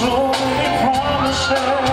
slowly promises.